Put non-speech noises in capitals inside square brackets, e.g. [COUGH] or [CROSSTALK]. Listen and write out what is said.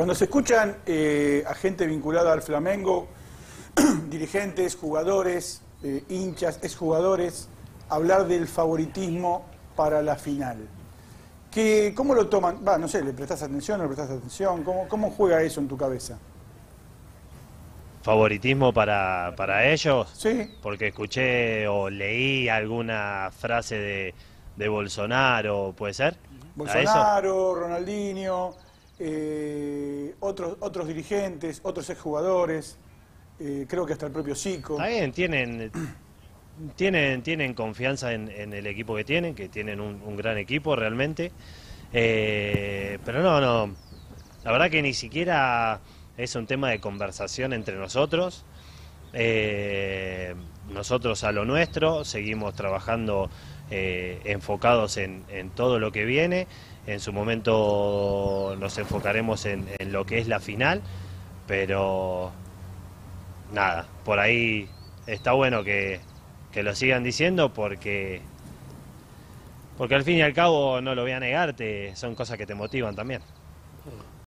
Cuando se escuchan eh, a gente vinculada al Flamengo, [CLEARS THROAT] dirigentes, jugadores, eh, hinchas, exjugadores, hablar del favoritismo para la final. ¿Qué, ¿Cómo lo toman? Va, no sé, ¿le prestás atención no le prestás atención? ¿Cómo, ¿Cómo juega eso en tu cabeza? favoritismo para, para ellos, Sí, porque escuché o leí alguna frase de, de Bolsonaro, ¿puede ser? Bolsonaro, Ronaldinho, eh, otros, otros dirigentes, otros exjugadores, eh, creo que hasta el propio Zico. Está bien, tienen, tienen, tienen confianza en, el equipo que tienen, que tienen un, gran equipo realmente. Eh, pero no, no, la verdad que ni siquiera es un tema de conversación entre nosotros. Eh, nosotros a lo nuestro, seguimos trabajando eh, enfocados en, en todo lo que viene. En su momento nos enfocaremos en, lo que es la final, pero nada, por ahí está bueno que, que lo sigan diciendo porque, porque al fin y al cabo, no lo voy a negar, te- son cosas que te motivan también.